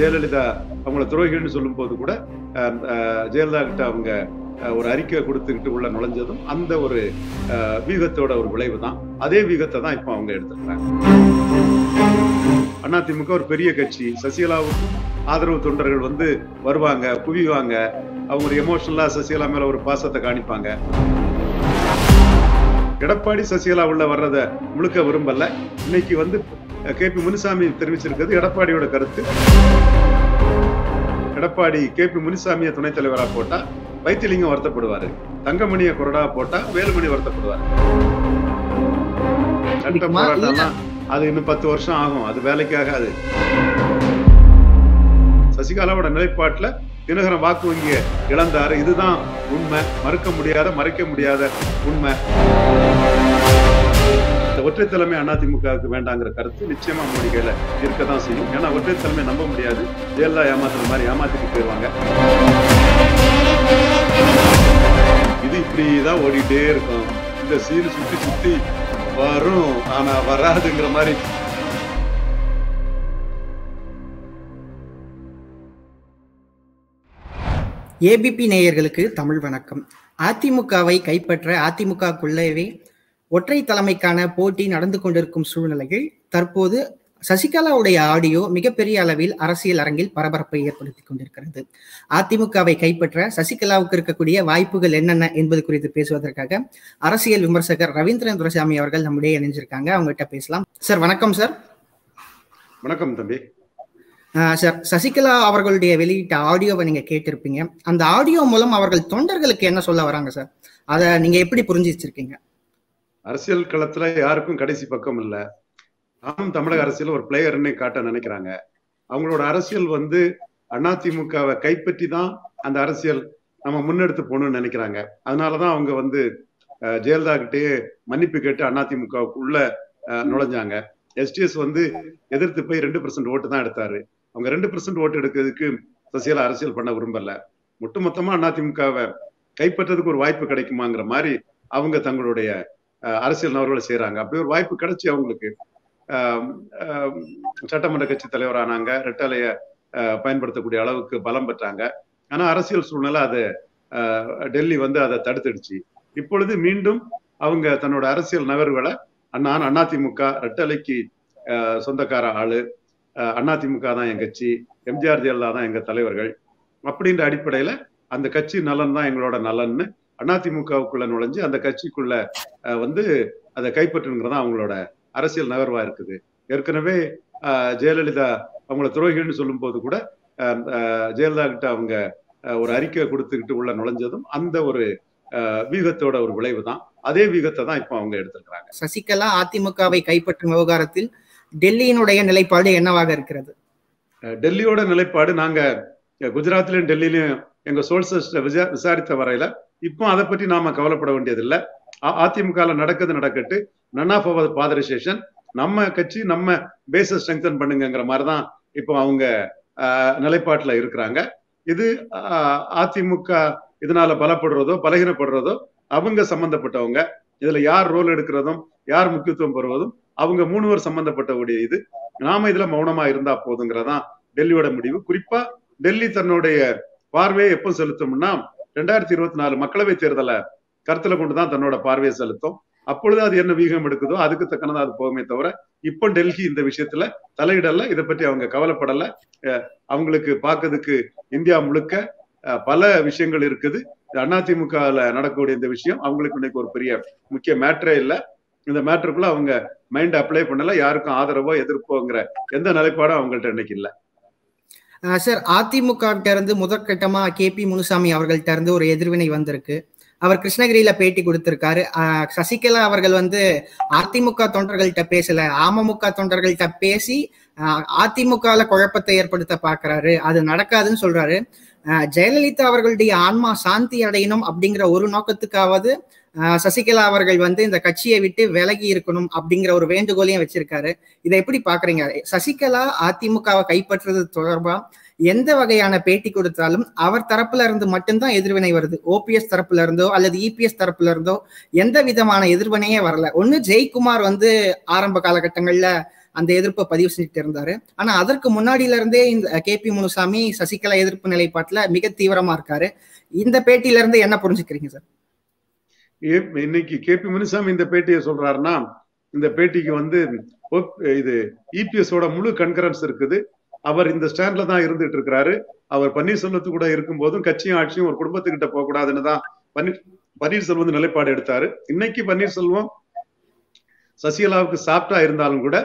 ஜெயலலிதா அவங்கள துரோகின்னு சொல்லும் போது கூட அஹ், ஜெயலலிதா கிட்ட அவங்க ஒரு அறிக்கை கொடுத்துக்கிட்டு உள்ள நுழைஞ்சதும் அந்த ஒரு வீகத்தோட ஒரு விளைவு தான். அதே வீகத்தை தான் இப்போ அவங்க எடுத்துக்கிறாங்க அதிமுக ஒரு பெரிய கட்சி. சசிகலாவுக்கு ஆதரவு தொண்டர்கள் வந்து வருவாங்க குவிவாங்க. அவங்க ஒரு எமோஷனலா சசிகலா மேல ஒரு பாசத்தை காணிப்பாங்க. எடப்பாடி சசிகலா உள்ள வர்றத முழுக்க விரும்பல. இன்னைக்கு வந்து கே. பி. முனுசாமி தெரிவிச்சிருக்கிறது எடப்பாடியோட கருத்து. எடப்பாடி கே. பி. முனுசாமியை துணைத் தலைவரா போட்டா வைத்திலிங்கம் வருத்தப்படுவாரு. தங்கமணியை கொறடா போட்டா வேலுமணி வருத்தப்படுவாரு. சட்ட போராட்டம்லாம் அது இன்னும் பத்து வருஷம் ஆகும். அது வேலைக்கு ஆகாது. சசிகலாவோட நிலைப்பாட்டுல தினகரன் வாக்கு வங்கிய இழந்தாரு. இதுதான் உண்மை. மறுக்க முடியாத மறைக்க முடியாத உண்மை. இந்த ஒற்றை தலைமை அதிமுகவுக்கு வேண்டாங்கிற கருத்து நிச்சயமா மோடி கையில இருக்கதான் செய்யும். ஏன்னா ஒற்றை தலைமை நம்ப முடியாது. ஜெயலலிதா ஏமாத்துற மாதிரி ஏமாத்திட்டு போயிருவாங்க. இது இப்படிதான் ஓடிட்டே இருக்கும். இந்த சீன் சுத்தி சுத்தி வரும். ஆனா வராதுங்கிற மாதிரி. ஏபிபி நேயர்களுக்கு தமிழ் வணக்கம். அதிமுகவை கைப்பற்ற அதிமுகக்குள்ளவே ஒற்றை தலைமைக்கான போட்டி நடந்து கொண்டிருக்கும் சூழ்நிலையில் தற்போது சசிகலாவுடைய ஆடியோ மிகப்பெரிய அளவில் அரசியல் அரங்கில் பரபரப்பை ஏற்படுத்தி கொண்டிருக்கிறது. அதிமுகவை கைப்பற்ற சசிகலாவுக்கு இருக்கக்கூடிய வாய்ப்புகள் என்னென்ன என்பது குறித்து பேசுவதற்காக அரசியல் விமர்சகர் ரவீந்திரன் துரைசாமி அவர்கள் நம்முடைய இணைஞ்சிருக்காங்க. அவங்ககிட்ட பேசலாம். சார் வணக்கம் சார். வணக்கம் தம்பி. சார் சசிகலா அவர்களுடைய வெளியிட்ட ஆடியோவை நீங்க கேட்டிருப்பீங்க. அந்த ஆடியோ மூலம் அவர்கள் தொண்டர்களுக்கு என்ன சொல்ல வராங்க சார்? அதை நீங்க எப்படி புரிஞ்சு வச்சிருக்கீங்க அரசியல் களத்துல யாருக்கும் கடைசி பக்கம் இல்ல. நானும் தமிழக அரசியல் ஒரு பிளேயர்னு காட்ட நினைக்கிறாங்க. அவங்களோட அரசியல் வந்து அதிமுகவை கைப்பற்றி தான் அந்த அரசியல் நம்ம முன்னெடுத்து போகணும்னு நினைக்கிறாங்க. அதனாலதான் அவங்க வந்து ஜெயலலிதா கிட்டயே மன்னிப்பு கேட்டு அதிமுகவுக்குள்ள அஹ், நுழைஞ்சாங்க. எஸ்டிஎஸ் வந்து எதிர்த்து போய் ரெண்டு பர்சன்ட் ஓட்டு தான் எடுத்தாரு. அவங்க ரெண்டு பர்சன்ட் ஓட்டு எடுக்கிறதுக்கு சசிகலா அரசியல் பண்ண விரும்பல. ஒட்டுமொத்தமா அதிமுகவை கைப்பற்றதுக்கு ஒரு வாய்ப்பு கிடைக்குமாங்கிற மாதிரி அவங்க தங்களுடைய அரசியல் நபர்களை செய்யறாங்க அப்படி ஒரு வாய்ப்பு கிடைச்சி அவங்களுக்கு. ஆஹ், சட்டமன்ற கட்சி தலைவரானாங்க. ரெட்டலைய பயன்படுத்தக்கூடிய அளவுக்கு பலம் பெற்றாங்க. ஆனா அரசியல் சூழ்நிலை அதை ஆஹ், டெல்லி வந்து அதை தடுத்துடுச்சு. இப்பொழுது மீண்டும் அவங்க தன்னோட அரசியல் நகர்வுகளை நான் அதிமுக ரெட்டலைக்கு சொந்தக்கார ஆளு அண்ணா அதிமுக தான் என் கட்சி எம்ஜிஆர் ஜெயலலிதா தான் எங்க தலைவர்கள் அப்படின்ற அடிப்படையில அந்த கட்சி நலன் தான் எங்களோட நலன்னு அதிமுகவுக்குள்ள நுழைஞ்சு அந்த கட்சிக்குள்ள வந்து அதை கைப்பற்றுங்கிறது அவங்களோட அரசியல் நகர்வா இருக்குது. ஏற்கனவே ஜெயலலிதா அவங்கள துரோகின்னு சொல்லும் போது கூட ஜெயலலிதா கிட்ட அவங்க ஒரு அறிக்கை கொடுத்துக்கிட்டு உள்ள நுழைஞ்சதும் அந்த ஒரு வீகத்தோட ஒரு விளைவு தான். அதே வீகத்தை தான் இப்போ அவங்க எடுத்திருக்கிறாங்க. சசிகலா அதிமுகவை கைப்பற்றும் விவகாரத்தில் டெல்லியினுடைய நிலைப்பாடு என்னவாக இருக்கிறது? டெல்லியோட நிலைப்பாடு நாங்க குஜராத்லயும் டெல்லியிலயும் எங்க சோர்சஸ் விசாரித்த வரையில இப்போ அதை பற்றி நாம கவலைப்பட வேண்டியதில்லை. அதிமுகவில் நடக்குது நடக்கட்டு. நன் ஆஃப் அவர் பாதரிசேஷன் நம்ம கட்சி நம்ம பேஸ ஸ்ட்ரெங்தன் பண்ணுங்கிற மாதிரி தான் இப்போ அவங்க நிலைப்பாட்டில் இருக்கிறாங்க. இது அதிமுக இதனால பலப்படுறதோ பலகீனப்படுறதோ அவங்க சம்பந்தப்பட்டவங்க. இதுல யார் ரோல் எடுக்கிறதும் யார் முக்கியத்துவம் பெறுவதும் அவங்க மூணுவர் சம்பந்தப்பட்டவுடைய இது. நாம இதுல மௌனமா இருந்தா போதுங்கிறதான் டெல்லியோட முடிவு. குறிப்பா டெல்லி தன்னுடைய பார்வையை எப்போ செலுத்தும்னா ரெண்டாயிரத்தி இருபத்தி நாலு மக்களவை தேர்தலை கருத்துல கொண்டுதான் தன்னோட பார்வையை செலுத்தும். அப்பொழுது அது என்ன வீகம் எடுக்குதோ அதுக்கு தக்கனதான் அது போகுமே தவிர இப்போ டெல்லி இந்த விஷயத்துல தலையிடல. இதை பற்றி அவங்க கவலைப்படல. அவங்களுக்கு பார்க்கறதுக்கு இந்தியா முழுக்க பல விஷயங்கள் இருக்குது. அதிமுகல நடக்கக்கூடிய இந்த விஷயம் அவங்களுக்கு இன்னைக்கு ஒரு பெரிய முக்கிய மேட்டரே இல்லை. இந்த மேட்ருக்குள்ள அவங்க மைண்ட் அப்ளை பண்ணல. யாருக்கும் ஆதரவோ எதிர்ப்போங்கிற எந்த நிலைப்பாடும் அவங்கள்ட்ட இன்னைக்கு இல்லை. சார் அதிமுகவிட்ட இருந்து முதற்கட்டமா கே பி முனுசாமி அவர்கள்ட்ட இருந்து ஒரு எதிர்வினை வந்திருக்கு. அவர் கிருஷ்ணகிரியில பேட்டி கொடுத்திருக்காரு. சசிகலா அவர்கள் வந்து அதிமுக தொண்டர்கள்ட்ட பேசல. அமமுக தொண்டர்கள்ட்ட பேசி ஆஹ் அதிமுகல குழப்பத்தை ஏற்படுத்த பாக்குறாரு. அது நடக்காதுன்னு சொல்றாரு. ஆஹ் ஜெயலலிதா அவர்களுடைய ஆன்மா சாந்தி அடையணும் அப்படிங்கிற ஒரு நோக்கத்துக்காவது சசிகலா அவர்கள் வந்து இந்த கட்சியை விட்டு விலகி இருக்கணும் அப்படிங்கிற ஒரு வேண்டுகோளையும் வச்சிருக்காரு. இதை எப்படி பாக்குறீங்க சசிகலா அதிமுகவை கைப்பற்றுறது தொடர்பா? எந்த வகையான பேட்டி கொடுத்தாலும் அவர் தரப்புல இருந்து மட்டும்தான் எதிர்வினை வருது. ஓபிஎஸ் தரப்புல இருந்தோ அல்லது இபிஎஸ் தரப்புல இருந்தோ எந்த விதமான எதிர்வினையே வரல. ஒண்ணு ஜெய்குமார் வந்து ஆரம்ப காலகட்டங்கள்ல அந்த எதிர்ப்பை பதிவு செஞ்சுட்டு இருந்தாரு. ஆனா அதற்கு முன்னாடியில இருந்தே இந்த கே பி முனுசாமி சசிகலா எதிர்ப்பு நிலைப்பாட்டுல மிக தீவிரமா இருக்காரு. இந்த பேட்டியில இருந்து என்ன புரிஞ்சுக்கிறீங்க சார்? இன்னைக்கு கே பி முனிசாமி இந்த பேட்டியை சொல்றாருன்னா இந்த பேட்டிக்கு வந்து இது இபிஎஸோட முழு கன்கரன்ஸ் இருக்குது. அவர் இந்த ஸ்டாண்ட்ல தான் இருந்துட்டு இருக்கிறாரு. அவர் பன்னீர்செல்வத்து கூட இருக்கும் போதும் கட்சியும் ஆட்சியும் ஒரு குடும்பத்துக்கிட்ட போக கூடாதுன்னு தான் பன்னீர் பன்னீர்செல்வம் வந்து நிலைப்பாடு எடுத்தாரு. இன்னைக்கு பன்னீர்செல்வம் சசிகலாவுக்கு சாப்பிட்டா இருந்தாலும் கூட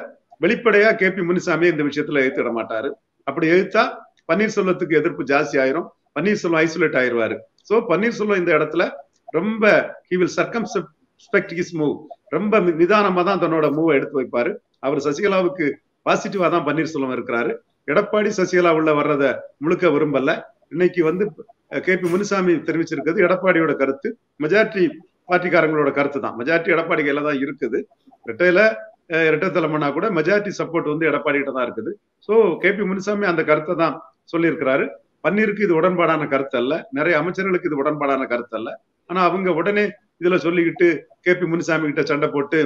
வெளிப்படையா கே பி முனிசாமியை இந்த விஷயத்துல எழுத்திட மாட்டாரு. அப்படி எழுத்தா பன்னீர்செல்வத்துக்கு எதிர்ப்பு ஜாஸ்தி ஆயிரும். பன்னீர்செல்வம் ஐசோலேட் ஆயிருவாரு. சோ பன்னீர்செல்வம் இந்த இடத்துல ரொம்ப ஹி வில் சர்க்கம் இஸ் மூவ் ரொம்ப நிதானமா தான் தன்னோட மூவை எடுத்து வைப்பாரு. அவர் சசிகலாவுக்கு பாசிட்டிவா தான் பன்னீர்செல்வம் இருக்கிறாரு. எடப்பாடி சசிகலா உள்ள வர்றத முழுக்க விரும்பல. இன்னைக்கு வந்து கே. பி. முனுசாமி தெரிவிச்சிருக்கிறது எடப்பாடியோட கருத்து. மெஜாரிட்டி பார்ட்டிக்காரங்களோட கருத்து தான். மெஜாரிட்டி எடப்பாடி கையில தான் இருக்குது. ரெட்டையில இரட்டை தலைமனா கூட மெஜாரிட்டி சப்போர்ட் வந்து எடப்பாடி கிட்ட தான் இருக்குது. So K. பி. முனுசாமி அந்த கருத்தை தான் சொல்லியிருக்கிறாரு. பன்னீருக்கு இது உடன்பாடான கருத்து அல்ல. நிறைய அமைச்சர்களுக்கு இது உடன்பாடான கருத்து அல்ல. ஆனா அவங்க உடனே இதுல சொல்லிக்கிட்டு கே. பி. முனுசாமி கிட்ட சண்டை போட்டு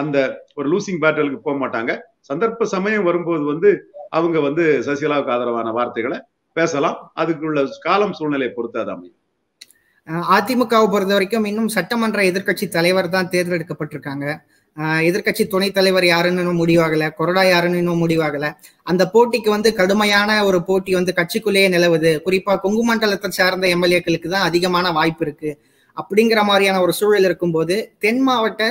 அந்த ஒரு லூசிங் பேட்டலுக்கு போக மாட்டாங்க. சந்தர்ப்ப சமயம் வரும்போது வந்து அவங்க வந்து சசிகலாவுக்கு ஆதரவான வார்த்தைகளை பேசலாம். அதுக்குள்ள காலம் சூழ்நிலையை பொறுத்து அது அமையும். அதிமுகவை பொறுத்த வரைக்கும் இன்னும் சட்டமன்ற எதிர்கட்சி தலைவர் தான் தேர்ந்தெடுக்கப்பட்டிருக்காங்க. எதிர்கட்சி துணைத் தலைவர் யாருன்னு இன்னும் முடிவாகல. கொறடா யாருன்னு இன்னும் முடிவாகல. அந்த போட்டிக்கு வந்து கடுமையான ஒரு போட்டி வந்து கட்சிக்குள்ளேயே நிலவுது. குறிப்பா கொங்கு மண்டலத்தை சார்ந்த எம்எல்ஏக்களுக்கு தான் அதிகமான வாய்ப்பு இருக்கு. அப்படிங்கிற மாதிரியான ஒரு சூழல் இருக்கும்போது தென் மாவட்ட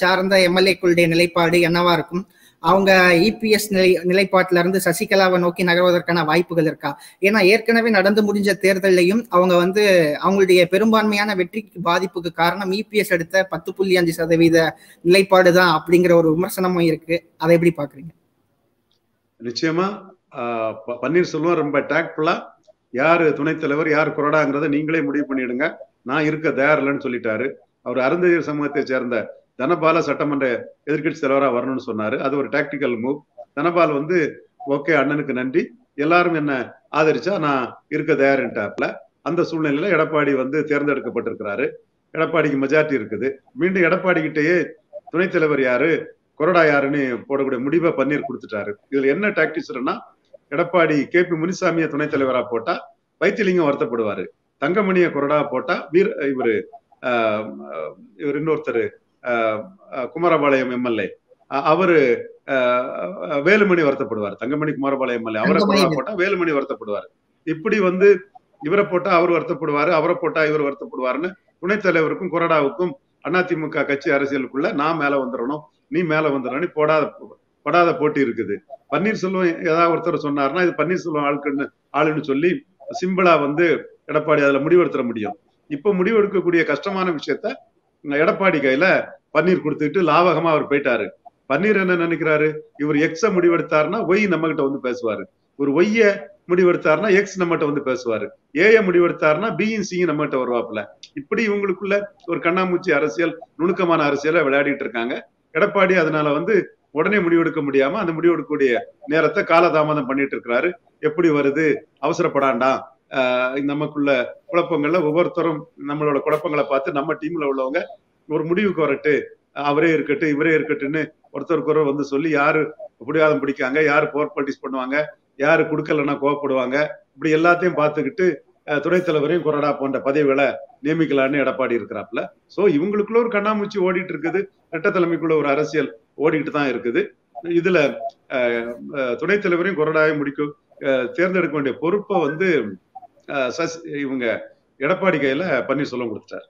சார்ந்த எம்எல்ஏக்களுடைய நிலைப்பாடு என்னவா இருக்கும்? அவங்க இபிஎஸ் நிலை நிலைப்பாட்டில இருந்து சசிகலாவை நோக்கி நகர்வதற்கான வாய்ப்புகள் இருக்கா? ஏன்னா ஏற்கனவே நடந்து முடிஞ்ச தேர்தலையும் அவங்க வந்து அவங்களுடைய பெரும்பான்மையான வெற்றிக்கு பாதிப்புக்கு காரணம் இபிஎஸ் எடுத்த பத்து புள்ளி அஞ்சு சதவீத நிலைப்பாடு தான் அப்படிங்கிற ஒரு விமர்சனமும் இருக்கு. அதை எப்படி பாக்குறீங்க நிச்சயமா பன்னீர்செல்வம் ரொம்ப டேக்ஃபுல்லா யாரு துணைத் தலைவர் யார் கொறடாங்கிறத நீங்களே முடிவு பண்ணிடுங்க. நான் இருக்க தயாரில்லைன்னு சொல்லிட்டாரு. அவர் அருந்ததியர் சமூகத்தை சேர்ந்த தனபால சட்டமன்ற எதிர்கட்சி தலைவராக வரணும்னு சொன்னாரு. அது ஒரு டாக்டிக்கல் மூவ் தனபால் வந்து ஓகே அண்ணனுக்கு நன்றி. எல்லாரும் என்ன ஆதரிச்சா நான் இருக்க தயாரின்ட்டாப்ல அந்த சூழ்நிலையில எடப்பாடி வந்து தேர்ந்தெடுக்கப்பட்டிருக்கிறாரு. எடப்பாடிக்கு மெஜாரிட்டி இருக்குது. மீண்டும் எடப்பாடி கிட்டேயே துணைத் தலைவர் யாரு? கொரடா யாருன்னு போடக்கூடிய முடிவை பன்னீர் கொடுத்துட்டாரு. இதுல என்ன டாக்டிக்ஸ்னா எடப்பாடி கே பி முனிசாமியை துணைத் தலைவரா போட்டா வைத்தியலிங்கம் வருத்தப்படுவாரு. தங்கமணியை கொறடா போட்டா வீர் இவரு இவர் இன்னொருத்தர் குமாரபாளையம் எம்எல்ஏ. அவரு வேலுமணி வருத்தப்படுவார். தங்கமணி குமாரபாளையம் எம்எல்ஏ. அவரை கொறடா போட்டா வேலுமணி வருத்தப்படுவார். இப்படி வந்து இவரை போட்டா அவர் வருத்தப்படுவாரு அவரை போட்டா இவர் வருத்தப்படுவாருன்னு துணைத் தலைவருக்கும் கொறடாவுக்கும் அதிமுக கட்சி அரசியலுக்குள்ள நான் மேல வந்துடணும் நீ மேல வந்துடணும் போடாத படாத போட்டி இருக்குது. பன்னீர்செல்வம் ஏதாவது ஒருத்தர் சொன்னார்னா இது பன்னீர்செல்வம் ஆளுக்குன்னு ஆளுன்னு சொல்லி சிம்பிளா வந்து எடப்பாடி அதுல முடிவெடுத்துட முடியும். இப்ப முடிவெடுக்கக்கூடிய கஷ்டமான விஷயத்த எடப்பாடி கையில பன்னீர் கொடுத்துட்டு லாவகமா அவர் போயிட்டாரு. பன்னீர் என்ன நினைக்கிறாரு? இவர் எக்ஸ முடிவெடுத்தாருன்னா ஒய் நம்ம கிட்ட வந்து பேசுவாரு. ஒரு ஒய்ய முடிவெடுத்தாருன்னா எக்ஸ் நம்மகிட்ட வந்து பேசுவாரு. ஏய முடிவெடுத்தாருன்னா பியும் சியும் நம்ம கிட்ட வருவாப்புல. இப்படி இவங்களுக்குள்ள ஒரு கண்ணாமூச்சி அரசியல் நுணுக்கமான அரசியலை விளையாடிட்டு இருக்காங்க. எடப்பாடி அதனால வந்து உடனே முடிவெடுக்க முடியாம அந்த முடிவெடுக்கக்கூடிய நேரத்தை காலதாமதம் பண்ணிட்டு இருக்கிறாரு. எப்படி வருது? அவசரப்படாண்டா நமக்குள்ள குழப்பங்கள்ல ஒவ்வொருத்தரும் நம்மளோட குழப்பங்களை பார்த்து நம்ம டீம்ல உள்ளவங்க ஒரு முடிவுக்கு வரட்டு அவரே இருக்கட்டும் இவரே இருக்கட்டும்னு ஒருத்தருக்கு ஒருவர் வந்து சொல்லி யாரு பிடிவாதம் பிடிக்காங்க யாரு போர் பாலிட்டிஸ் பண்ணுவாங்க யாரு கொடுக்கலன்னா கோவப்படுவாங்க இப்படி எல்லாத்தையும் பார்த்துக்கிட்டு துணைத் தலைவரையும் கொரடா போன்ற பதவிகளை நியமிக்கலான்னு எடப்பாடி இருக்கிறாப்ல சோ இவங்களுக்குள்ள ஒரு கண்ணாமூச்சி ஓடிட்டு இருக்குது. ரெட்ட தலைமைக்குள்ள ஒரு அரசியல் ஓடிக்கிட்டு தான் இருக்குது. இதுல துணைத் தலைவரையும் கொறடாயும் முடிக்கும் தேர்ந்தெடுக்க வேண்டிய பொறுப்பை வந்து இவங்க எடப்பாடி கையில பன்னீர்செல்வம் கொடுத்துட்டாரு.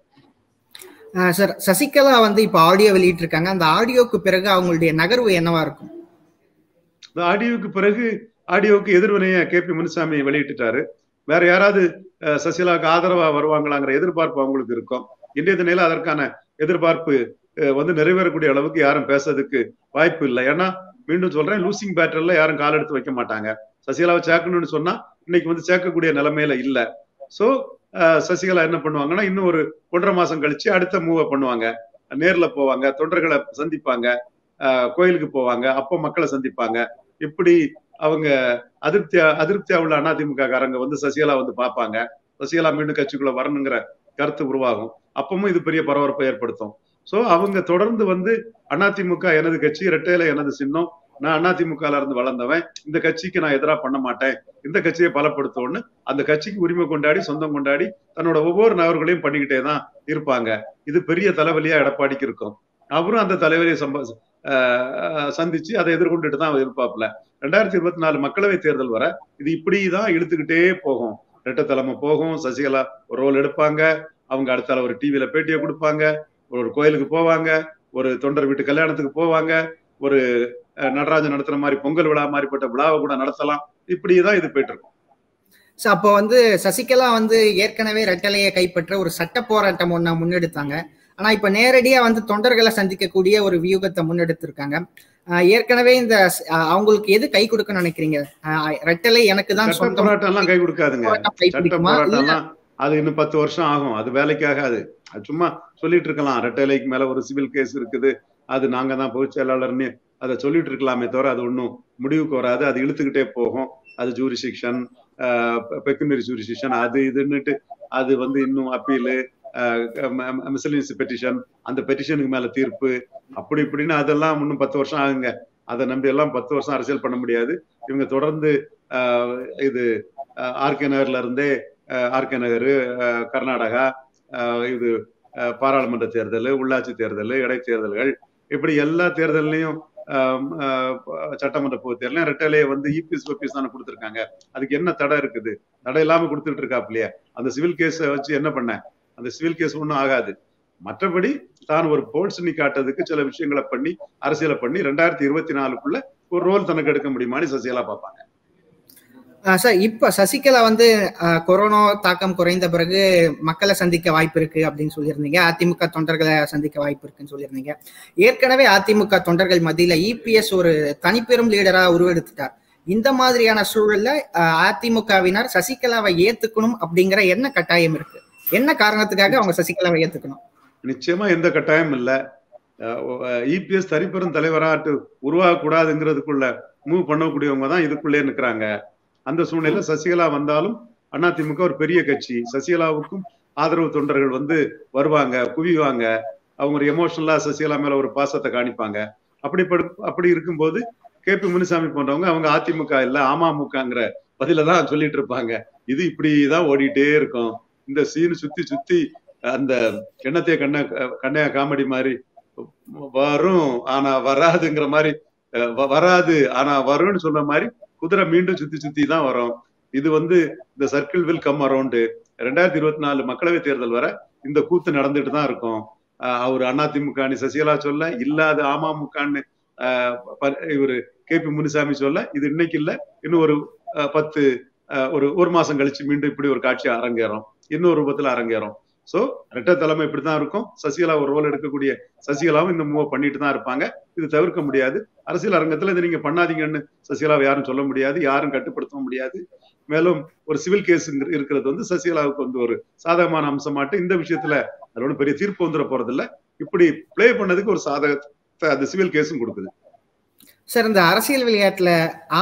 சார் சசிகலா வந்து இப்ப ஆடியோ வெளியிட்டு இருக்காங்க அந்த ஆடியோக்கு பிறகு அவங்களுடைய நகர்வு என்னவா இருக்கும்? இந்த ஆடியோக்கு பிறகு ஆடியோவுக்கு எதிர்வினைய கே பி முனுசாமி வெளியிட்டுட்டாரு. வேற யாராவது சசிகலாவுக்கு ஆதரவா வருவாங்களாங்கிற எதிர்பார்ப்பு அவங்களுக்கு இருக்கும். இன்றைய தினையில அதற்கான எதிர்பார்ப்பு வந்து நிறைவேறக்கூடிய அளவுக்கு யாரும் பேசுறதுக்கு வாய்ப்பு இல்லை. ஏன்னா மீண்டும் சொல்றேன் லூசிங் பேட்டர்ல யாரும் கால் எடுத்து வைக்க மாட்டாங்க. சசிகலாவை சேர்க்கணும்னு சொன்னா இன்னைக்கு வந்து சேர்க்கக்கூடிய நிலைமையில இல்ல. சோ சசிகலா என்ன பண்ணுவாங்கன்னா இன்னும் ஒரு ஒன்றரை மாசம் கழிச்சு அடுத்த மூவை பண்ணுவாங்க. நேர்ல போவாங்க தொண்டர்களை சந்திப்பாங்க கோயிலுக்கு போவாங்க அப்போ மக்களை சந்திப்பாங்க. இப்படி அவங்க அதிருப்தியா அதிருப்தியா உள்ள அதிமுக காரங்க வந்து சசிகலா வந்து பார்ப்பாங்க. சசிகலா மீண்டும் கட்சிக்குள்ள வரணுங்கிற கருத்து உருவாகும். அப்பவும் இது பெரிய பரபரப்பை ஏற்படுத்தும். சோ அவங்க தொடர்ந்து வந்து அதிமுக எனது கட்சி இரட்டையில எனது சின்னம் நான் அதிமுக இருந்து வளர்ந்தவன். இந்த கட்சிக்கு நான் எதிராக பண்ண மாட்டேன். இந்த கட்சியை பலப்படுத்தோன்னு அந்த கட்சிக்கு உரிமை கொண்டாடி சொந்தம் கொண்டாடி தன்னோட ஒவ்வொரு நபர்களையும் பண்ணிக்கிட்டே தான் இருப்பாங்க. இது பெரிய தலைவலியா எடப்பாடிக்கு இருக்கும். அவரும் அந்த தலைவலியை சம்ப சந்திச்சு அதை எதிர்கொண்டுட்டு தான் இருப்பாப்புல. ரெண்டாயிரத்தி இருபத்தி நாலு மக்களவை தேர்தல் வர இது இப்படிதான் இழுத்துக்கிட்டே போகும். ரெட்டத்தலைமை போகும் சசிகலா ஒரு ரோல் எடுப்பாங்க அவங்க அடுத்தால ஒரு டிவியில பேட்டியை கொடுப்பாங்க ஒரு கோயிலுக்கு போவாங்க ஒரு தொண்டர் வீட்டு கல்யாணத்துக்கு போவாங்க ஒரு நடராஜன் நடத்துற மாதிரி பொங்கல் விழா மாதிரிப்பட்ட விழாவை கூட நடத்தலாம். இப்படிதான் இது போயிட்டு இருக்கும் ஸோ அப்போ வந்து சசிகலா வந்து ஏற்கனவே ரெட்டலையை கைப்பற்ற ஒரு சட்ட போராட்டம் ஒன்னா முன்னெடுத்தாங்க. ஆனா இப்ப நேரடியா வந்து தொண்டர்களை சந்திக்கக்கூடிய ஒரு வியூகத்தை முன்னெடுத்திருக்காங்க. ஏற்கனவே இந்த அவங்களுக்கு எது கை கொடுக்க நினைக்கிறீங்க? ரெட்டலை எனக்கு தான் சொந்த போராட்டம் எல்லாம் கை கொடுக்காதுங்க. அது இன்னும் பத்து வருஷம் ஆகும். அது வேலைக்காகாது அது. சும்மா சொல்லிட்டு இருக்கலாம். ரெட்டலைக்கு மேல ஒரு சிவில் கேஸ் இருக்குது. அது நாங்க தான் பொதுச் செயலாளர்னு அதை சொல்லிட்டு இருக்கலாமே தவிர அது ஒன்றும் முடிவுக்கு வராது. அது இழுத்துக்கிட்டே போகும். அது ஜூரிசிக்ஷன் பெக்குனரி ஜூரிசிக்ஷன் அது இதுன்னுட்டு அது வந்து இன்னும் அப்பீலு மிசலின்ஸ் பெட்டிஷன் அந்த பெட்டிஷனுக்கு மேல தீர்ப்பு அப்படி இப்படின்னு அதெல்லாம் இன்னும் பத்து வருஷம் ஆகுங்க. அதை நம்பி எல்லாம் பத்து வருஷம் அரசியல் பண்ண முடியாது. இவங்க தொடர்ந்து இது ஆர்கே நகர்ல இருந்தே ஆர்கே நகர் கர்நாடகா இது பாராளுமன்ற தேர்தல் உள்ளாட்சி தேர்தல் இடைத்தேர்தல்கள் இப்படி எல்லா தேர்தல்லையும் சட்டமன்ற பொது தேர்தலையும் வந்து இபிஎஸ் ஓபிஎஸ் தானே கொடுத்துருக்காங்க. அதுக்கு என்ன தடை இருக்குது? தடை இல்லாம கொடுத்துட்டு இருக்காப்லையே அந்த சிவில் கேஸை வச்சு என்ன பண்ண? அந்த சிவில் கேஸ் ஒன்றும் ஆகாது. மற்றபடி தான் ஒரு போல்ஸ்னி காட்டுறதுக்கு சில விஷயங்களை பண்ணி அரசியலை பண்ணி ரெண்டாயிரத்தி இருபத்தி நாலுக்குள்ள ஒரு ரோல் தனக்கு எடுக்க முடியுமான்னு சசிகலா பார்ப்பாங்க. சார் இப்ப சசிகலா வந்து கொரோனா தாக்கம் குறைந்த பிறகு மக்களை சந்திக்க வாய்ப்பு இருக்கு அப்படின்னு சொல்லியிருந்தீங்க. அதிமுக தொண்டர்களை சந்திக்க வாய்ப்பு இருக்குன்னு சொல்லியிருந்தீங்க. ஏற்கனவே அதிமுக தொண்டர்கள் மத்தியில இபிஎஸ் ஒரு தனிப்பெரும் லீடரா உருவெடுத்துட்டார். இந்த மாதிரியான சூழல்ல அதிமுகவினர் சசிகலாவை ஏத்துக்கணும் அப்படிங்கிற என்ன கட்டாயம் இருக்கு? என்ன காரணத்துக்காக அவங்க சசிகலாவை ஏத்துக்கணும்? நிச்சயமா எந்த கட்டாயம் இல்ல. இபிஎஸ் தனிப்பெரும் தலைவராட்டு உருவாகக்கூடாதுங்கிறதுக்குள்ள மூவ் பண்ணக்கூடியவங்க தான் இதுக்குள்ளே நிற்கிறாங்க அந்த சூழ்நிலை சசிகலா வந்தாலும் அதிமுக ஒரு பெரிய கட்சி. சசிகலாவுக்கும் ஆதரவு தொண்டர்கள் வந்து வருவாங்க குவிவாங்க. அவங்க ஒரு எமோஷனலா சசிகலா மேல ஒரு பாசத்தை காணிப்பாங்க. அப்படி அப்படி இருக்கும்போது கே பி முனுசாமி போன்றவங்க அவங்க அதிமுக இல்ல அமமுகங்கிற பதில தான் சொல்லிட்டு இருப்பாங்க. இது இப்படிதான் ஓடிட்டே இருக்கும். இந்த சீன் சுத்தி சுத்தி அந்த எண்ணத்தைய கண்ண கண்ணையா காமெடி மாதிரி வரும் ஆனா வராதுங்கிற மாதிரி வராது ஆனா வரும்னு சொல்ற மாதிரி குதிரை மீண்டும் சுத்தி சுத்தி தான் வரும். இது வந்து இந்த சர்க்கிள் வில் கம் அரௌண்டு ரெண்டாயிரத்தி இருபத்தி நாலு மக்களவை தேர்தல் வர இந்த கூத்து நடந்துட்டு தான் இருக்கும். அவர் அதிமுக சசிகலா சொல்ல இல்லாத அமமுகன்னு இவரு கே பி முனிசாமி சொல்ல இது இன்னைக்கு இல்ல. இன்னும் ஒரு பத்து ஒரு ஒரு மாசம் கழிச்சு மீண்டும் இப்படி ஒரு காட்சி அரங்கேறும். இன்னொரு ரூபத்துல அரங்கேறும். சோ ரெட்ட தலைமை இப்படிதான் இருக்கும். சசிகலா ஒரு ரோல் எடுக்கக்கூடிய சசிகலாவும் இந்த மூவ் பண்ணிட்டு தான் இருப்பாங்க. இது தவிர்க்க முடியாது. அரசியல் அரங்கத்துல இதை நீங்க பண்ணாதீங்கன்னு சசிகலாவை யாரும் சொல்ல முடியாது. யாரும் கட்டுப்படுத்த முடியாது. மேலும் ஒரு சிவில் கேஸ் இருக்கிறது வந்து சசிகலாவுக்கு வந்து ஒரு சாதகமான அம்சமாட்டு இந்த விஷயத்துல அதோட பெரிய தீர்ப்பு வந்துட போறது இல்ல இப்படி பிளே பண்ணதுக்கு ஒரு சாதகத்தை அந்த சிவில் கேஸும் கொடுக்குது. சார் இந்த அரசியல் விளையாட்டுல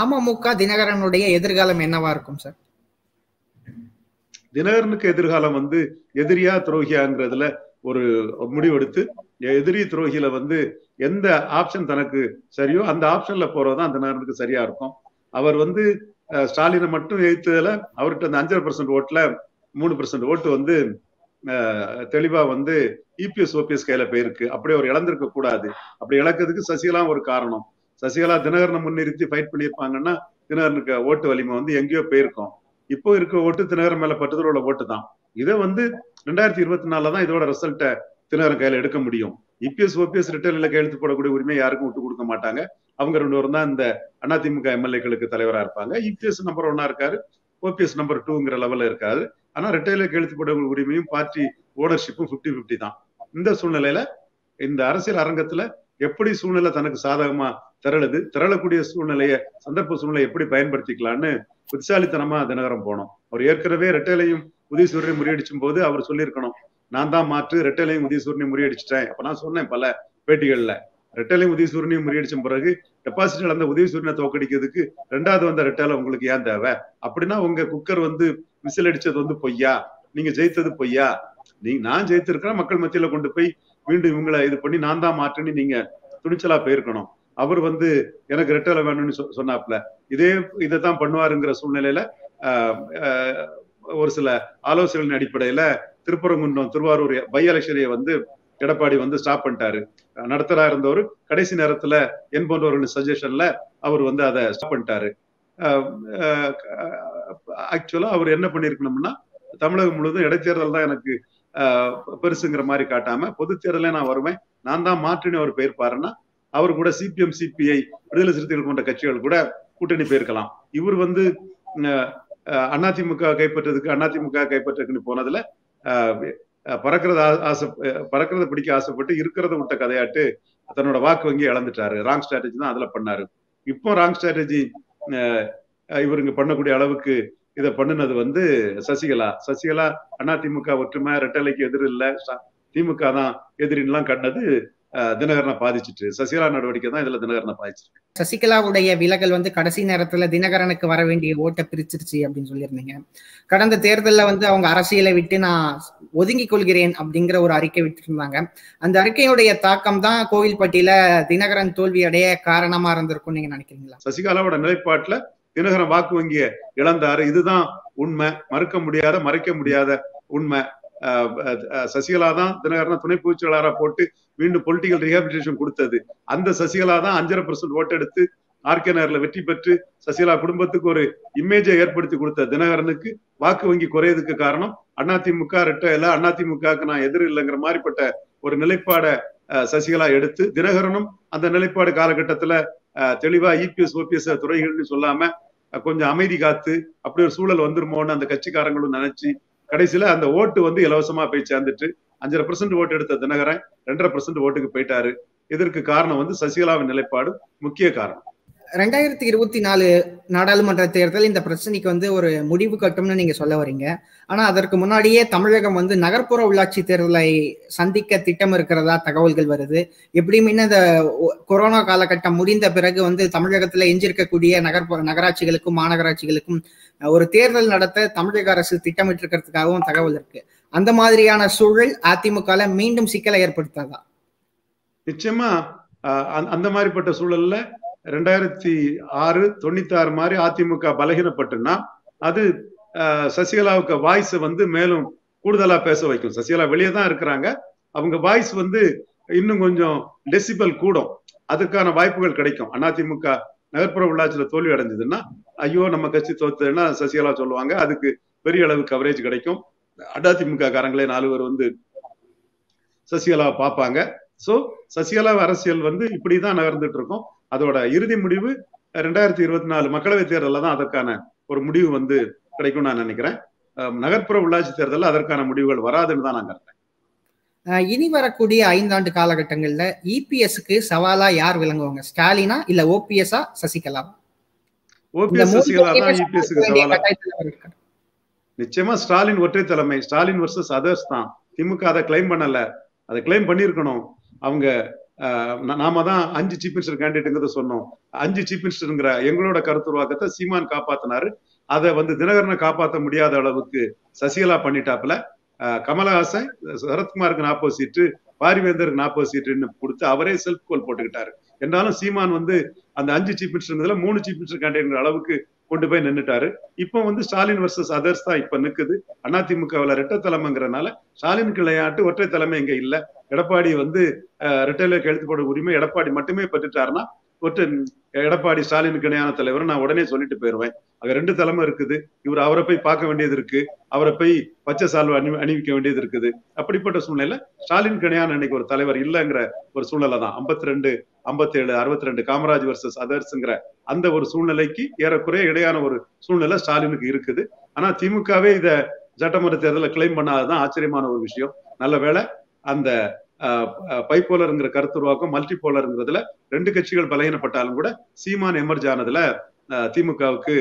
அமமுக தினகரனுடைய எதிர்காலம் என்னவா இருக்கும் சார்? தினகரனுக்கு எதிர்காலம் வந்து எதிரியா துரோகியாங்கிறதுல ஒரு முடிவெடுத்து எதிரி துரோகியில வந்து எந்த ஆப்ஷன் தனக்கு சரியோ அந்த ஆப்ஷன்ல போறதுதான் தினகரனுக்கு சரியா இருக்கும். அவர் வந்து ஸ்டாலினை மட்டும் எதிர்த்ததுல அவர்கிட்ட அந்த அஞ்சரை பர்சன்ட் ஓட்டுல மூணு பர்சன்ட் ஓட்டு வந்து தெளிவா வந்து இபிஎஸ் ஓபிஎஸ் கையில போயிருக்கு. அப்படியே அவர் இழந்திருக்க கூடாது. அப்படி இழக்கிறதுக்கு சசிகலா ஒரு காரணம். சசிகலா தினகரனை முன்னிறுத்தி ஃபைட் பண்ணியிருப்பாங்கன்னா தினகரனுக்கு ஓட்டு வலிமை வந்து எங்கேயோ போயிருக்கும். இப்போ இருக்க ஓட்டு தினகரன் மேல பட்டுதல் உள்ள ஓட்டு தான். இதை வந்து ரெண்டாயிரத்தி இருபத்தி நாலுல தான் இதோட ரிசல்ட்டை தினகரன் கையில எடுக்க முடியும். இபிஎஸ் ஓபிஎஸ் ரிட்டர்ன்ல கையெழுத்து போடக்கூடிய உரிமை யாருக்கும் விட்டு கொடுக்க மாட்டாங்க. அவங்க ரெண்டு பேரும் தான் இந்த அதிமுக எம்எல்ஏக்களுக்கு தலைவரா இருப்பாங்க. இபிஎஸ் நம்பர் ஒன்னா இருக்காரு. ஓபிஎஸ் நம்பர் டூங்கிற லெவல்ல இருக்காது ஆனா ரிட்டைல கையெழுத்து போட உரிமையும் பார்ட்டி ஓனர்ஷிப்பும் பிப்டி பிப்டி தான். இந்த சூழ்நிலையில இந்த அரசியல் அரங்கத்துல எப்படி சூழ்நிலை தனக்கு சாதகமா திரளுது? திரளக்கூடிய சூழ்நிலையை சந்தர்ப்ப சூழ்நிலை எப்படி பயன்படுத்திக்கலாம்னு புத்திசாலித்தனமா தினகரம் போனோம். அவர் ஏற்கனவே ரெட்டையிலையும் உதயசூரியனை முறியடிச்சும் போது அவர் சொல்லியிருக்கணும் நான் தான் மாற்று ரெட்டையிலையும் உதயசூரியனை முறியடிச்சிட்டேன். அப்ப நான் சொன்னேன் பல பேட்டிகள்ல. ரெட்டையிலையும் உதயசூரியனையும் முறியடிச்சும் பிறகு டெபாசிட் இழந்த உதயசூரியனை தோக்கடிக்கிறதுக்கு ரெண்டாவது வந்த ரெட்டையில உங்களுக்கு ஏன் தேவை? அப்படின்னா உங்க குக்கர் வந்து விசில் அடிச்சது வந்து பொய்யா? நீங்க ஜெயித்தது பொய்யா? நீ நான் ஜெயித்திருக்கிறேன் மக்கள் மத்தியில கொண்டு போய் மீண்டும் இவங்களை இது பண்ணி நான் தான் மாற்றேன்னு நீங்க துணிச்சலா போயிருக்கணும் அவர் வந்து எனக்கு ரெட்டலை வேணும்னு சொன்னாப்ல இதே இதை தான் பண்ணுவாருங்கிற சூழ்நிலையில ஒரு சில ஆலோசனைகளின் அடிப்படையில திருப்பரங்குன்றம் திருவாரூர் பை எலெக்ஷனை வந்து எடப்பாடி வந்து ஸ்டாப் பண்ணிட்டாரு நடத்தரா இருந்தவர் கடைசி நேரத்துல என் போன்றவர்களின் சஜஷன்ல அவர் வந்து அதை ஸ்டாப் பண்ணிட்டாரு ஆக்சுவலா அவர் என்ன பண்ணிருக்கணும்னா தமிழகம் முழுவதும் இடைத்தேர்தல் தான் எனக்கு பெருசுங்கிற மாதிரி காட்டாம பொது தேர்தலே நான் வருவேன். நான் தான் மாற்றினு அவர் போயிருப்பாருன்னா அவர் கூட சிபிஎம் சிபிஐ விடுதலை சிறுத்தைகள் போன்ற கட்சிகள் கூட கூட்டணி போயிருக்கலாம். இவர் வந்து அதிமுக கைப்பற்றதுக்கு அதிமுக கைப்பற்றதுக்குன்னு போனதுல பறக்கிறத ஆசை பறக்கிறத பிடிக்க ஆசைப்பட்டு இருக்கிறத விட்ட கதையாட்டு தன்னோட வாக்கு வங்கி இழந்துட்டாரு. ராங் ஸ்ட்ராட்டஜி தான் அதுல பண்ணாரு. இப்போ ராங் ஸ்ட்ராட்டஜி இவருங்க பண்ணக்கூடிய அளவுக்கு இதை பண்ணினது வந்து சசிகலா. சசிகலா அதிமுக ஒற்றுமை ரெட்டலைக்கு எதிர் இல்ல. திமுக தான் எதிரின்லாம் கண்டது தினகரனை பாதிச்சிட்டு. சசிகலா நடவடிக்கை தான் இதுல தினகரனை பாதிச்சிருக்கு. சசிகலாவுடைய விலகல் வந்து கடைசி நேரத்துல தினகரனுக்கு வர வேண்டிய ஓட்டை பிரிச்சிருச்சு அப்படின்னு சொல்லியிருந்தீங்க. கடந்த தேர்தலில் வந்து அவங்க அரசியலை விட்டு நான் ஒதுங்கி கொள்கிறேன் அப்படிங்கிற ஒரு அறிக்கை விட்டுருந்தாங்க. அந்த அறிக்கையுடைய தாக்கம் தான் கோவில்பட்டியில தினகரன் தோல்வி அடைய காரணமா இருந்திருக்கும் நீங்க நினைக்கிறீங்களா? சசிகலாவோட நிலைப்பாட்டுல தினகரன் வாக்கு வங்கிய இழந்தாரு. இதுதான் உண்மை. மறுக்க முடியாத மறைக்க முடியாத உண்மை. சசிகலா தான் தினகரனை துணை பொதுச்செயலாளரா போட்டு மீண்டும் பொலிட்டிக்கல் ரீஹாபிலிட்டேஷன் கொடுத்தது. அந்த சசிகலா தான் அஞ்சரை பர்சன்ட் ஓட்டு எடுத்து ஆர்கே நகர்ல வெற்றி பெற்று சசிகலா குடும்பத்துக்கு ஒரு இமேஜை ஏற்படுத்தி கொடுத்த தினகரனுக்கு வாக்கு வங்கி குறையதுக்கு காரணம் அதிமுக ரெட்ட இல்ல அதிமுகவுக்கு நான் எதிர் இல்லைங்கிற மாதிரிப்பட்ட ஒரு நிலைப்பாட சசிகலா எடுத்து தினகரனும் அந்த நிலைப்பாடு காலகட்டத்துல தெளிவா இபிஎஸ் ஓபிஎஸ் துறைகள்னு சொல்லாம கொஞ்சம் அமைதி காத்து அப்படி ஒரு சூழல் வந்துருமோன்னு அந்த கட்சிக்காரங்களும் நினைச்சு கடைசியில அந்த ஓட்டு வந்து இலவசமா போய் சேர்ந்துட்டு அஞ்சரை பர்சன்ட் ஓட்டு எடுத்த தினகரன் ரெண்டரை பர்சன்ட் ஓட்டுக்கு போயிட்டாரு. இதற்கு காரணம் வந்து சசிகலாவின் நிலைப்பாடு முக்கிய காரணம். ரெண்டாயிரத்தி இருபத்தி நாலு நாடாளுமன்ற தேர்தல் இந்த பிரச்சனைக்கு வந்து ஒரு முடிவு கட்டும்னு நீங்க சொல்ல வரீங்க. ஆனா அதற்கு முன்னாடியே தமிழகம் வந்து நகர்ப்புற உள்ளாட்சி தேர்தலை சந்திக்க திட்டம் இருக்கிறதா தகவல்கள் வருது. எப்படியும் இந்த கொரோனா காலகட்டம் முடிந்த பிறகு வந்து தமிழகத்துல எஞ்சிருக்கக்கூடிய நகர்ப்புற நகராட்சிகளுக்கும் மாநகராட்சிகளுக்கும் ஒரு தேர்தல் நடத்த தமிழக அரசு திட்டமிட்டு இருக்கிறதுக்காகவும் தகவல் இருக்கு. அந்த மாதிரியான சூழல் அதிமுக மீண்டும் சிக்கலை ஏற்படுத்தாதா? நிச்சயமா அந்த மாதிரிப்பட்ட சூழல்ல ரெண்டாயிரத்தி ஆறு தொண்ணூத்தி ஆறு மாதிரி அதிமுக பலகீனப்பட்டுன்னா அது சசிகலாவுக்கு வாய்ஸ் வந்து மேலும் கூடுதலா பேச வைக்கும். சசிகலா வெளியே தான் இருக்கிறாங்க. அவங்க வாய்ஸ் வந்து இன்னும் கொஞ்சம் டெசிபல் கூடும். அதுக்கான வாய்ப்புகள் கிடைக்கும். அதிமுக நகர்ப்புற உள்ளாட்சியில தோல்வி அடைஞ்சதுன்னா ஐயோ நம்ம கட்சி தோத்துன்னா சசிகலா சொல்லுவாங்க. அதுக்கு பெரிய அளவு கவரேஜ் கிடைக்கும். அதிமுக காரங்களே நாலு பேர் வந்து சசிகலாவை பார்ப்பாங்க. சோ சசிகலா அரசியல் வந்து இப்படிதான் நகர்ந்துட்டு இருக்கும். அதோட இறுதி முடிவு ரெண்டாயிரத்தி இருபத்தி நாலு மக்களவை தேர்தலில் தான் அதற்கான ஒரு முடிவு வந்து கிடைக்கும் நான் நினைக்கிறேன். நகர்ப்புற உள்ளாட்சி தேர்தலில் அதற்கான முடிவுகள் வராதுன்னு தான் நான் கருதுறேன். இனி வரக்கூடிய ஐந்தாண்டு காலகட்டங்கள்ல இபிஎஸ்க்கு சவாலா யார் விளங்குவாங்க? ஸ்டாலினா இல்ல ஓபிஎஸ்ஆ சசிகலா? ஓபிஎஸ் சசிகலா தான் இபிஎஸ்க்கு சவாலா. நிச்சயமா ஸ்டாலின் ஒற்றை தலைமை ஸ்டாலின் வர்சஸ் அதர்ஸ் தான். திமுக அதை கிளைம் பண்ணல. அதை கிளைம் பண்ணிருக்கணும் அவங்க நாம தான் அஞ்சு சீஃப் மினிஸ்டர் கேண்டிடேட்டுங்கிறத சொன்னோம். அஞ்சு சீஃப் மினிஸ்டருங்கிற எங்களோட கருத்துருவாக்கத்தை சீமான் காப்பாத்தினாரு. அதை வந்து தினகரனை காப்பாற்ற முடியாத அளவுக்கு சசிகலா பண்ணிட்டாப்புல. கமலஹாசன் சரத்குமாருக்கு நாற்பது சீட்டு பாரிவேந்தருக்கு நாற்பது சீட்டுன்னு கொடுத்து அவரே செல்ஃப் கோல் போட்டுக்கிட்டாரு. என்றாலும் சீமான் வந்து அந்த அஞ்சு சீஃப் மினிஸ்டர் மூணு சீஃப் மினிஸ்டர் கேண்டிடேட் அளவுக்கு கொண்டு போய் நின்றுட்டாரு இப்போ வந்து ஸ்டாலின் வர்சஸ் அதர்ஸ் தான் இப்ப நிக்குது. அதிமுகவில் ரெட்டை தலைமைங்கிறனால ஸ்டாலின் விளையாட்டு ஒற்றை தலைமை இங்க இல்ல. எடப்பாடி வந்து ரெட்டையில கழுத்து போட உரிமை எடப்பாடி மட்டுமே பெற்றுட்டாருன்னா ஒற்று எடப்பாடி ஸ்டாலினுக்கு இணையான தலைவர் நான் உடனே சொல்லிட்டு போயிடுவேன். அங்க ரெண்டு தலைமை இருக்குது. இவர் அவரை போய் பார்க்க வேண்டியது இருக்கு. அவரை போய் பச்சை சால்வை அணி அணிவிக்க வேண்டியது இருக்குது. அப்படிப்பட்ட சூழ்நிலையில ஸ்டாலின் இணையான இன்னைக்கு ஒரு தலைவர் இல்லைங்கிற ஒரு சூழ்நிலை தான். ஐம்பத்தி ரெண்டு ஐம்பத்தி ஏழு அறுபத்தி ரெண்டு காமராஜ் வர்சஸ் அதர்ஸ்ங்கிற அந்த ஒரு சூழ்நிலைக்கு ஏறக்குறைய இடையான ஒரு சூழ்நிலை ஸ்டாலினுக்கு இருக்குது. ஆனா திமுகவே இதை சட்டமன்ற தேர்தலில் கிளைம் பண்ணாததான் ஆச்சரியமான ஒரு விஷயம். நல்ல வேலை அந்த பைப்போலருங்கிற கருத்துருவாக்கம் மல்டி போலருங்கிறதுல ரெண்டு கட்சிகள் பலகீனப்பட்டாலும் கூட சீமான் எமர்ஜ் ஆனதுல திமுகவுக்கு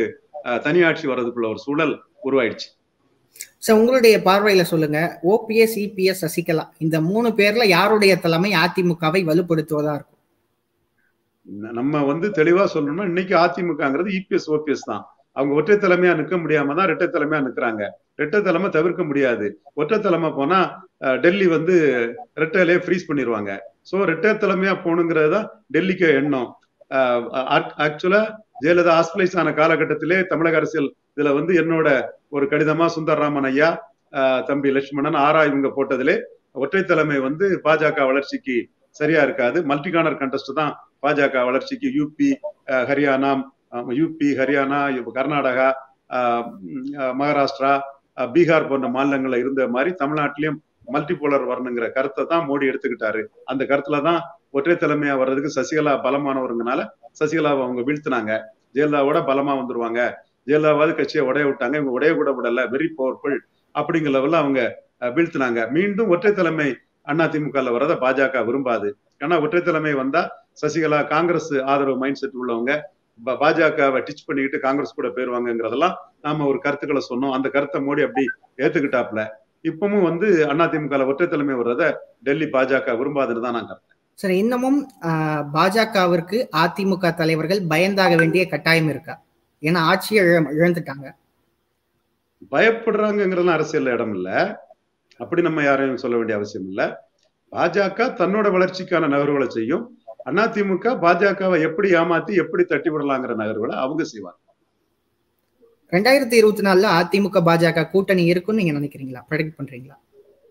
தனியாட்சி வர்றதுக்குள்ள ஒரு சூழல் உருவாயிடுச்சு. சார் உங்களுடைய பார்வையில சொல்லுங்க. ஓபிஎஸ் இபிஎஸ் சசிகலா இந்த மூணு பேர்ல யாருடைய தலைமை அதிமுகவை வலுப்படுத்துவதா இருக்கும்? நம்ம வந்து தெளிவா சொல்லணும்னா இன்னைக்கு அதிமுகங்கிறது இபிஎஸ் ஓபிஎஸ் தான். அவங்க ஒற்றை தலைமையா நிற்க முடியாம தான் ரெட்டை தலைமையா நிற்கிறாங்க ரெட்டை தலைமை தவிர்க்க முடியாது. ஒற்றை தலைமை போனா டெல்லி வந்து ரெட்டையிலே ஃப்ரீஸ் பண்ணிடுவாங்க ஸோ ரெட்டை தலைமையா போகணுங்கிறது தான் டெல்லிக்கு எண்ணம். ஆக்சுவலா ஜெயலலிதா ஹாஸ்பிடலைஸ் ஆன காலகட்டத்திலே தமிழக அரசியல் இதுல வந்து என்னோட ஒரு கடிதமா சுந்தரராமன் ஐயா தம்பி லட்சுமணன் ஆரா இவங்க போட்டதிலே ஒற்றை தலைமை வந்து பாஜக வளர்ச்சிக்கு சரியா இருக்காது. மல்டிகானர் கண்டஸ்ட் தான் பாஜக வளர்ச்சிக்கு யூபி ஹரியானா யூபி ஹரியானா கர்நாடகா மகாராஷ்டிரா பீகார் போன்ற மாநிலங்கள்ல இருந்த மாதிரி தமிழ்நாட்டிலயும் மல்டிபோலர் வரணுங்கிற கருத்தை தான் மோடி எடுத்துக்கிட்டாரு. அந்த கருத்துல தான் ஒற்றை தலைமையா வர்றதுக்கு சசிகலா பலமானவருங்கனால சசிகலாவை அவங்க வீழ்த்தினாங்க. ஜெயலலிதாவோட பலமா வந்துருவாங்க. ஜெயலலிதாவாவது கட்சியை உடைய விட்டாங்க. இவங்க உடைய கூட விடல. வெரி பவர்ஃபுல் அப்படிங்கிற லெவல்ல அவங்க வீழ்த்தினாங்க. மீண்டும் ஒற்றை தலைமை திமுகல வரத பாஜக விரும்பாது. ஏன்னா ஒற்றை தலைமை வந்தா சசிகலா காங்கிரஸ் ஆதரவு மைண்ட் செட் உள்ளவங்க பாஜகவை டிச் பண்ணிக்கிட்டு காங்கிரஸ் கூட போயிருவாங்கிறதெல்லாம் நாம ஒரு கருத்துக்களை சொன்னோம். அந்த கருத்தை மோடி அப்படி ஏத்துக்கிட்டாப்ல இப்பவும் வந்து அதிமுக ஒற்றை தலைமை வர்றத டெல்லி பாஜக விரும்பாதுன்னு தான் நான் கருத்தேன் சார் இன்னமும் பாஜகவிற்கு அதிமுக தலைவர்கள் பயந்தாக வேண்டிய கட்டாயம் இருக்கா? ஏன்னா ஆட்சியை இழந்துட்டாங்க. பயப்படுறாங்கிறதுலாம் அரசியல் இடம் இல்ல. அப்படி நம்ம யாரையும் சொல்ல வேண்டிய அவசியம் இல்ல. பாஜக தன்னோட வளர்ச்சிக்கான நகர்வுகளை செய்யும். அதிமுக பாஜகவை எப்படி ஏமாத்தி எப்படி தட்டி விடலாங்கிற நகர்வுகளை அவங்க செய்வாங்க. ரெண்டாயிரத்தி இருபத்தி நாலுல அதிமுக பாஜக கூட்டணி இருக்குன்னு நீங்க நினைக்கிறீங்களா? ப்ரெடிக்ட் பண்றீங்களா?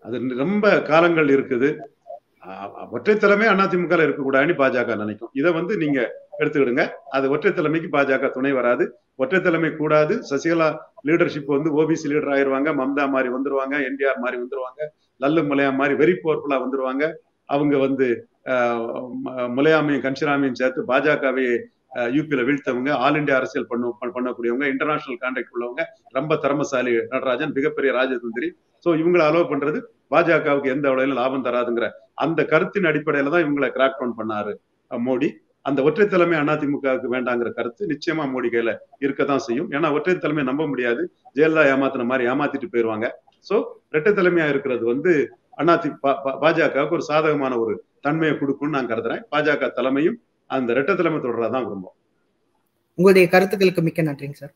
அது ரொம்ப காலங்கள் இருக்குது. ஒற்றை தலைமை அதிமுக இருக்கக்கூடாதுன்னு பாஜக நினைக்கும். இதை வந்து நீங்க எடுத்துக்கிடுங்க. அது ஒற்றை தலைமைக்கு பாஜக துணை வராது. ஒற்றை தலைமை கூடாது. சசிகலா லீடர்ஷிப் வந்து ஓபிசி லீடர் ஆயிருவாங்க. மம்தா மாதிரி வந்துருவாங்க. என்டிஆர் மாதிரி வந்துருவாங்க. லல்லு முலையா மாதிரி வெரி பவர்ஃபுல்லா வந்துருவாங்க. அவங்க வந்து முலையாமையும் கன்சிராமையும் சேர்த்து பாஜகவை யூபியில வீழ்த்தவங்க ஆல் இண்டியா அரசியல் பண்ண பண்ணக்கூடியவங்க இன்டர்நேஷனல் கான்டாக்ட் உள்ளவங்க ரொம்ப திறமசாலி நடராஜன் மிகப்பெரிய ராஜதந்திரி. ஸோ இவங்களை அலோவ் பண்றது பாஜகவுக்கு எந்த அளவில் லாபம் தராதுங்கிற அந்த கருத்தின் அடிப்படையில தான் இவங்களை கிராக் டவுன் பண்ணாரு மோடி. அந்த ஒற்றை தலைமை அதிமுகவுக்கு வேண்டாங்கிற கருத்து நிச்சயமா மோடி கையில இருக்கதான் செய்யும். ஏன்னா ஒற்றை தலைமை நம்ப முடியாது. ஜெயலலிதா ஏமாத்தின மாதிரி ஏமாத்திட்டு போயிருவாங்க. சோ இரட்டை தலைமையா இருக்கிறது வந்து அண்ணாதி பாஜகவுக்கு ஒரு சாதகமான ஒரு தன்மையை கொடுக்கும்னு நான் கருதுறேன். பாஜக தலைமையும் அந்த ரெட்ட தலைமை தொடர்றதான் விரும்பும். உங்களுடைய கருத்துக்களுக்கு மிக்க நன்றிங்க சார்.